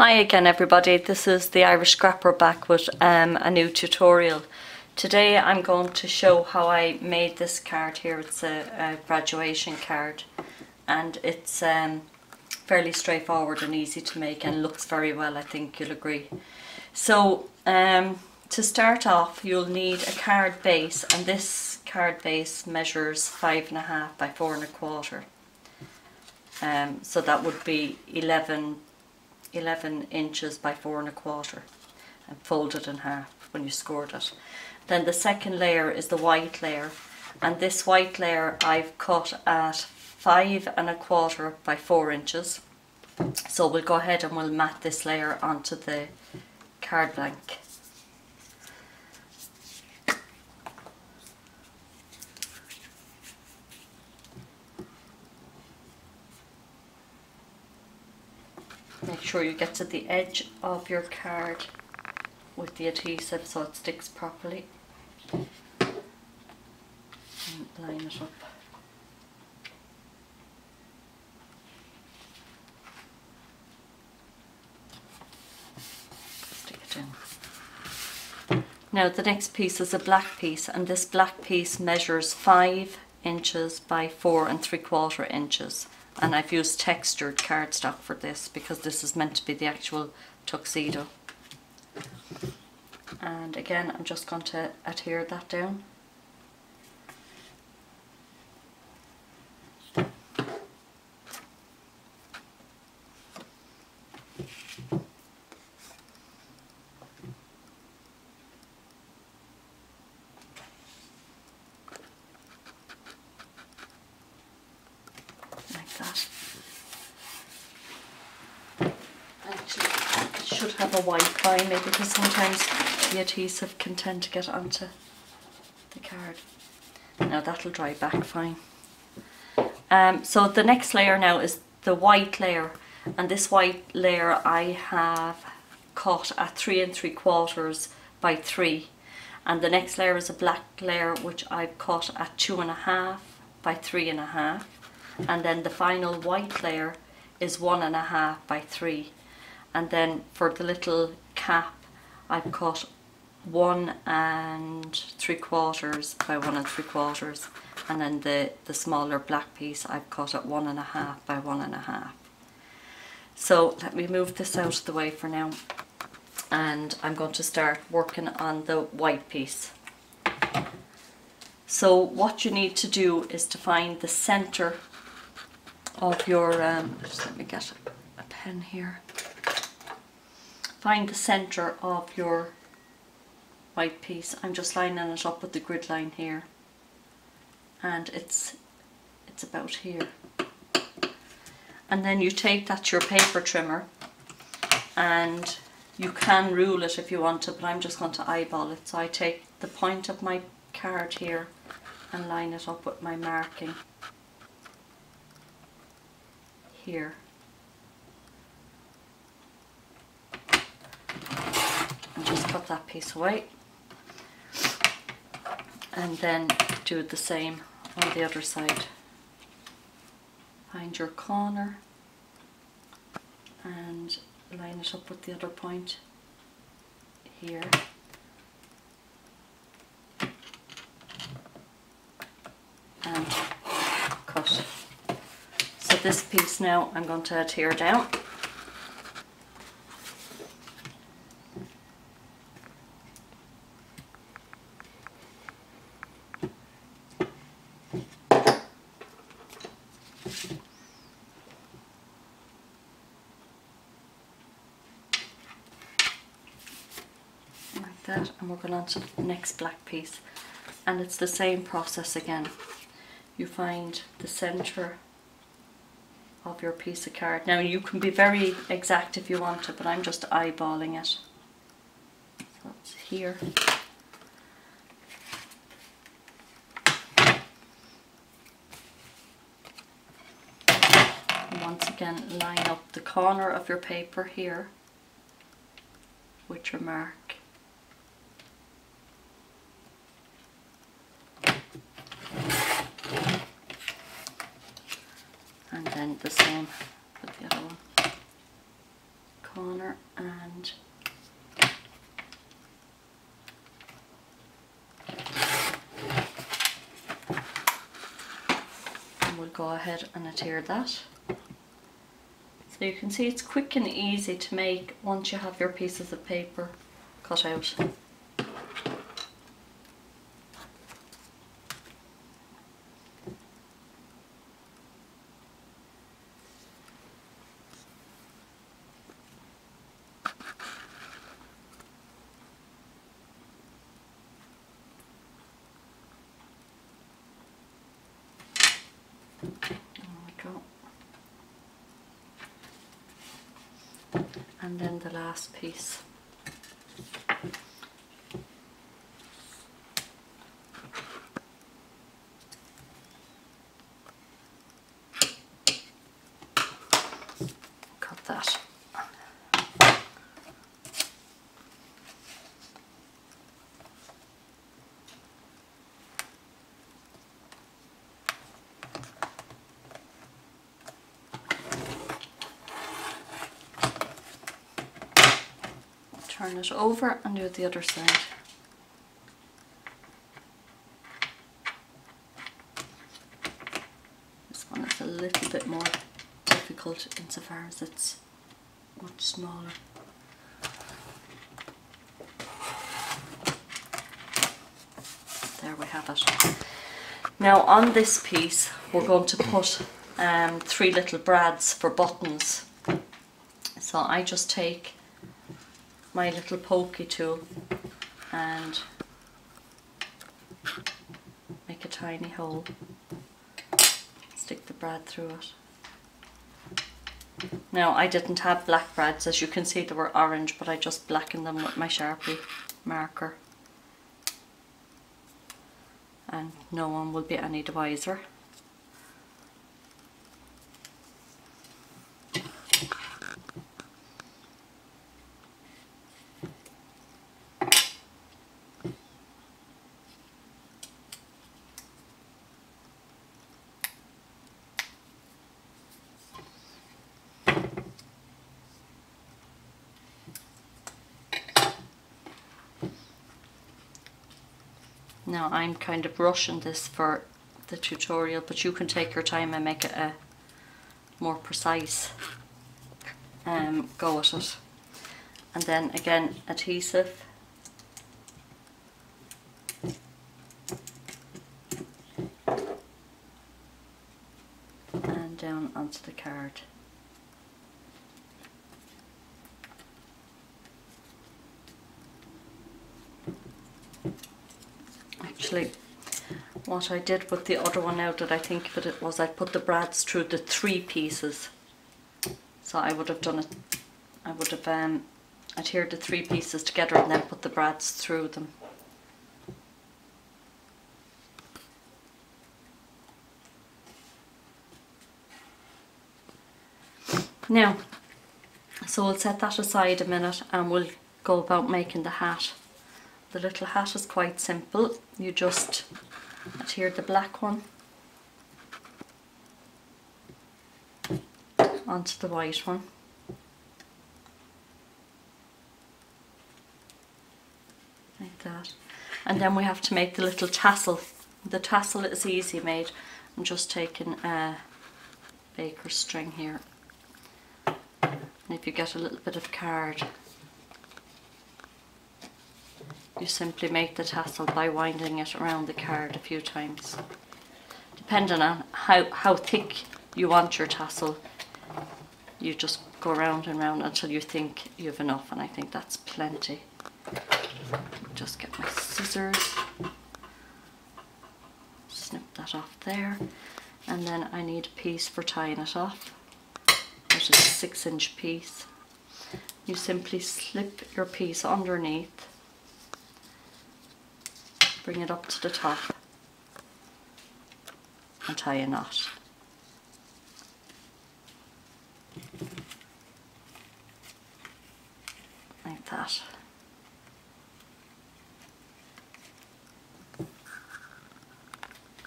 Hi again everybody, this is the Irish Scrapper back with um, a new tutorial. Today I'm going to show how I made this card here, it's a, a graduation card and it's um, fairly straightforward and easy to make and looks very well I think you'll agree. So um, to start off you'll need a card base and this card base measures five and a half by four and a quarter. Um, so that would be 11 11 inches by four and a quarter and fold it in half when you scored it. Then the second layer is the white layer and this white layer I've cut at five and a quarter by four inches. So we'll go ahead and we'll mat this layer onto the card blank. Make sure you get to the edge of your card with the adhesive so it sticks properly. And line it up. Stick it in. Now the next piece is a black piece and this black piece measures 5 inches by 4 and 3 quarter inches and I've used textured cardstock for this because this is meant to be the actual tuxedo. And again I'm just going to adhere that down that. Actually, it a white line maybe because sometimes the adhesive can tend to get onto the card. Now that'll dry back fine. Um, so the next layer now is the white layer and this white layer I have cut at three and three quarters by three and the next layer is a black layer which I've cut at two and a half by three and a half and then the final white layer is one and a half by three and then for the little cap I've cut one and three quarters by one and three quarters. And then the the smaller black piece I've cut at one and a half by one and a half. So let me move this out of the way for now. And I'm going to start working on the white piece. So what you need to do is to find the center of your, um, just let me get a, a pen here. Find the centre of your white piece. I'm just lining it up with the grid line here. And it's, it's about here. And then you take that your paper trimmer and you can rule it if you want to, but I'm just going to eyeball it. So I take the point of my card here and line it up with my marking here. Cut that piece away. And then do the same on the other side. Find your corner and line it up with the other point here. And cut so this piece now I'm going to tear down. like and we're going on to the next black piece and it's the same process again you find the center of your piece of card. Now you can be very exact if you want to, but I'm just eyeballing it. So it's here. Once again line up the corner of your paper here with your mark. Same with the other one corner and and we'll go ahead and adhere that. So you can see it's quick and easy to make once you have your pieces of paper cut out. There we go. And then the last piece. Cut that. Turn it over and do it the other side. This one is a little bit more difficult insofar as it's much smaller. There we have it. Now on this piece we're going to put um, three little brads for buttons. So I just take my little pokey tool and make a tiny hole. Stick the brad through it. Now I didn't have black brads as you can see they were orange but I just blackened them with my Sharpie marker and no one will be any the wiser. Now I'm kind of rushing this for the tutorial but you can take your time and make it a more precise um, go at it. And then again adhesive. And down onto the card. Actually what I did with the other one now that I think of it was I put the brads through the three pieces. So I would have done it I would have um, adhered the three pieces together and then put the brads through them. Now so we'll set that aside a minute and we'll go about making the hat the little hat is quite simple. You just adhere the black one onto the white one. Like that. And then we have to make the little tassel. The tassel is easy made. I'm just taking a baker string here. And if you get a little bit of card you simply make the tassel by winding it around the card a few times. Depending on how, how thick you want your tassel, you just go round and round until you think you have enough and I think that's plenty. Just get my scissors, snip that off there and then I need a piece for tying it off. That is a six inch piece. You simply slip your piece underneath bring it up to the top and tie a knot. Like that.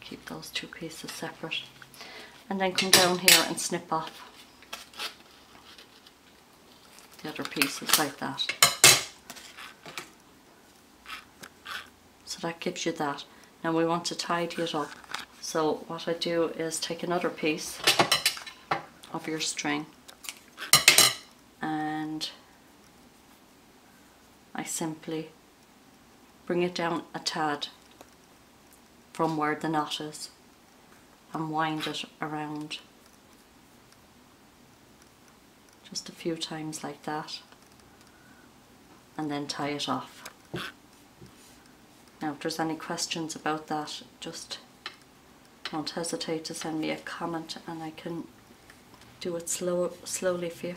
Keep those two pieces separate. And then come down here and snip off. the other pieces like that. So that gives you that. Now we want to tidy it up. So what I do is take another piece of your string and I simply bring it down a tad from where the knot is and wind it around just a few times like that and then tie it off. Now if there's any questions about that just don't hesitate to send me a comment and I can do it slow, slowly for you.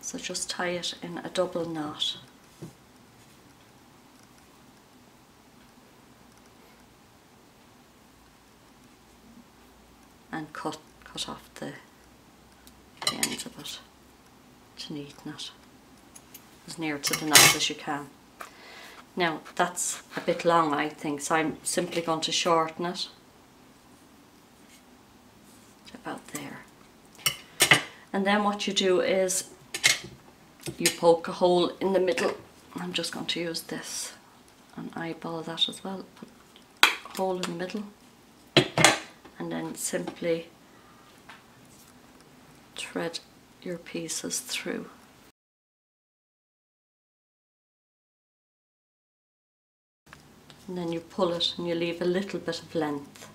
So just tie it in a double knot. And cut, cut off the, the ends of it. To neaten it as near to the knot as you can. Now that's a bit long I think so I'm simply going to shorten it. About there. And then what you do is you poke a hole in the middle. I'm just going to use this and eyeball that as well. Put a hole in the middle. And then simply thread your pieces through. And then you pull it and you leave a little bit of length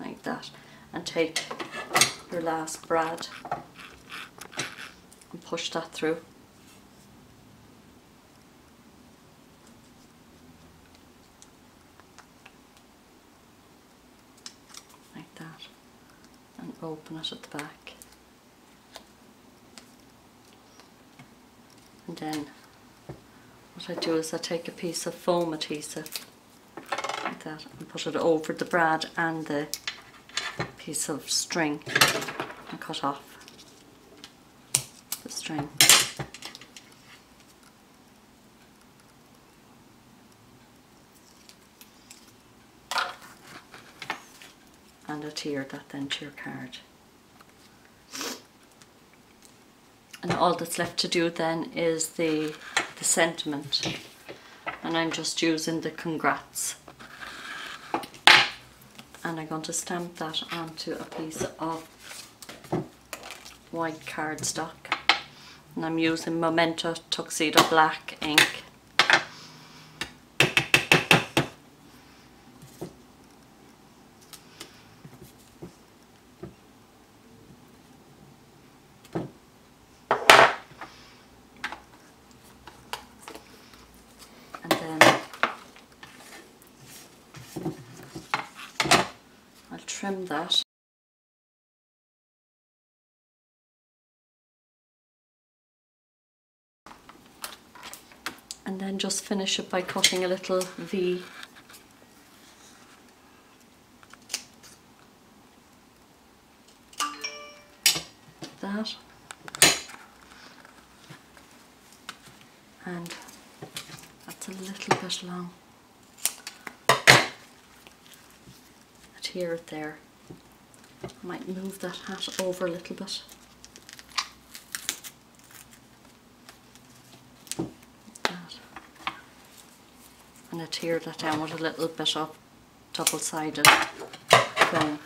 like that and take your last brad and push that through. Like that. And open it at the back and then what I do is I take a piece of foam adhesive like that and put it over the brad and the piece of string and cut off the string. And adhere that then to your card. And all that's left to do then is the, the sentiment. And I'm just using the congrats. And I'm going to stamp that onto a piece of white cardstock. And I'm using Memento Tuxedo Black ink trim that. And then just finish it by cutting a little V. That. And that's a little bit long. It there. I might move that hat over a little bit. And I tear that down with a little bit of double-sided foam.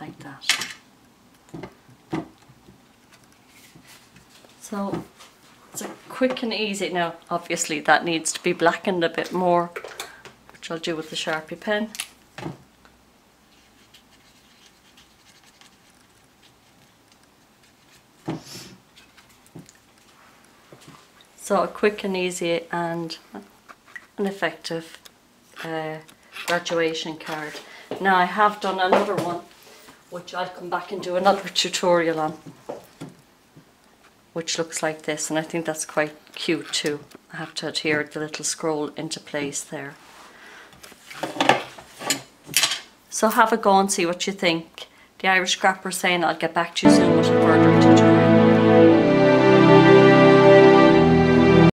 Like that. So it's a quick and easy. Now obviously that needs to be blackened a bit more, which I'll do with the Sharpie pen. So a quick and easy and an effective uh, graduation card. Now I have done another one which I'll come back and do another tutorial on which looks like this and I think that's quite cute too. I have to adhere the little scroll into place there. So have a go and see what you think. The Irish Scrapper saying I'll get back to you soon with a further tutorial.